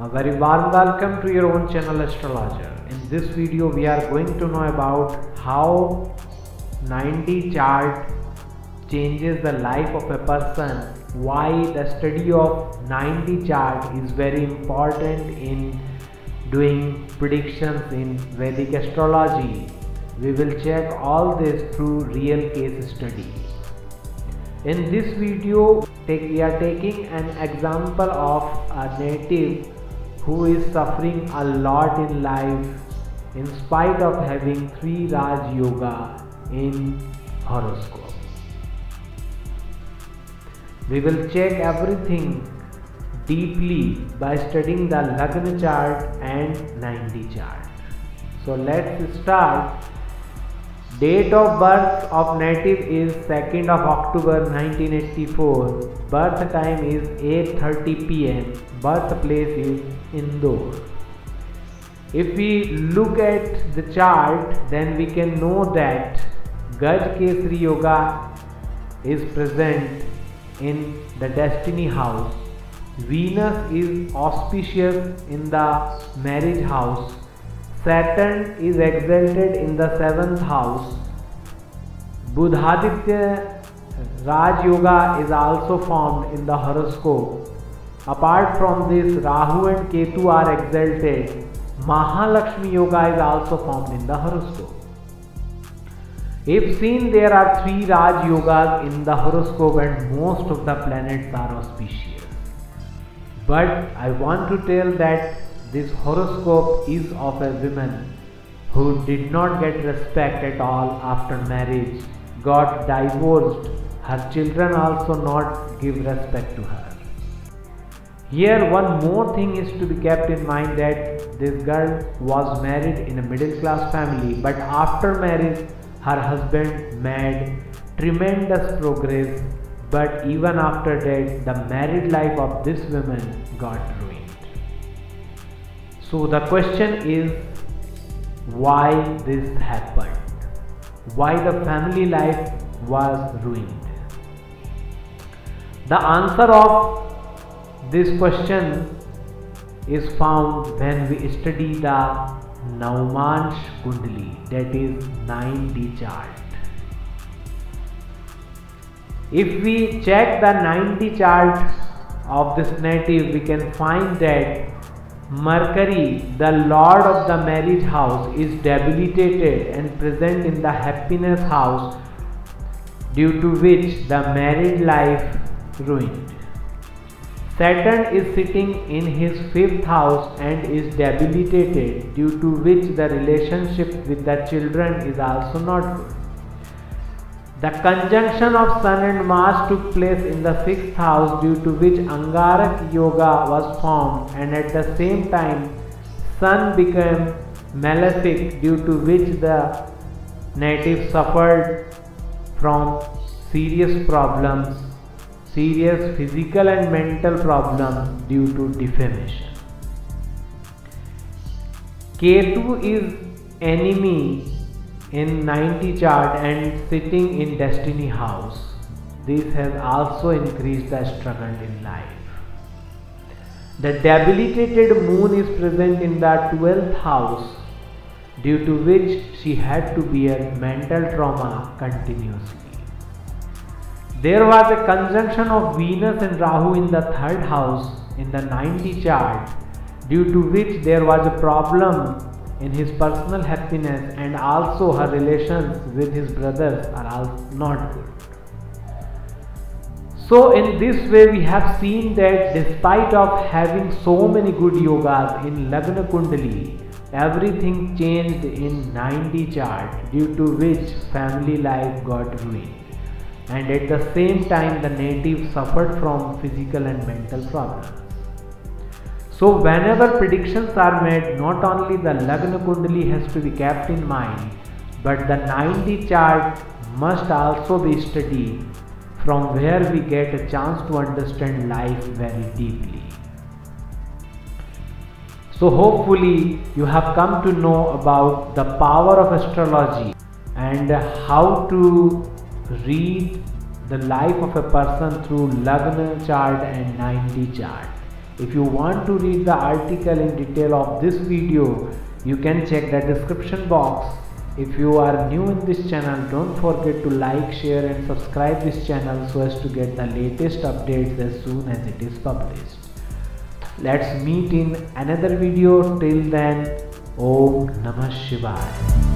A very warm welcome to your own channel Astrologer. In this video we are going to know about how 9D chart changes the life of a person, why the study of 9D chart is very important in doing predictions in Vedic astrology. We will check all this through real case study. In this video take, we are taking an example of a native who is suffering a lot in life in spite of having three Raj Yoga in horoscope. We will check everything deeply by studying the Lagna chart and 9D chart. So let's start Date of birth of native is 2nd of October 1984. Birth time is 8:30 pm. Birthplace is Indore. If we look at the chart, then we can know that Gaj Kesri Yoga is present in the destiny house. Venus is auspicious in the marriage house Saturn is exalted in the seventh house. Budhaditya Raj Yoga is also formed in the horoscope. Apart from this, Rahu and Ketu are exalted. Mahalakshmi Yoga is also formed in the horoscope. If seen, there are three Raj Yogas in the horoscope and most of the planets are auspicious. But I want to tell that this horoscope is of a woman who did not get respect at all after marriage, got divorced, her children also not give respect to her. Here one more thing is to be kept in mind that this girl was married in a middle class family but after marriage her husband made tremendous progress but even after that the married life of this woman got ruined. So the question is why this happened? Why the family life was ruined? The answer of this question is found when we study the Navamsha Kundali that is 9D chart. If we check the 9D chart of this native we can find that Mercury, the lord of the marriage house, is debilitated and present in the happiness house, due to which the married life ruined. Saturn is sitting in his fifth house and is debilitated, due to which the relationship with the children is also not good. The conjunction of Sun and Mars took place in the sixth house due to which Angarak Yoga was formed and at the same time Sun became malefic due to which the native suffered from serious problems, serious physical and mental problems due to defamation. Ketu is enemy in 9D chart and sitting in destiny house. This has also increased the struggle in life. The debilitated moon is present in the 12th house due to which she had to bear mental trauma continuously. There was a conjunction of Venus and Rahu in the third house in the 9D chart due to which there was a problem in his personal happiness and also her relations with his brothers are also not good. So in this way we have seen that despite of having so many good yogas in Lagna Kundali, everything changed in 9D chart due to which family life got ruined. And at the same time the native suffered from physical and mental problems. So whenever predictions are made, not only the Lagna Kundali has to be kept in mind, but the 9D chart must also be studied from where we get a chance to understand life very deeply. So hopefully you have come to know about the power of astrology and how to read the life of a person through Lagna chart and 9D chart. if you want to read the article in detail of this video you can check the description box. If you are new in this channel don't forget to like share and subscribe this channel so as to get the latest updates as soon as it is published. Let's meet in another video. Till then om namah shivaya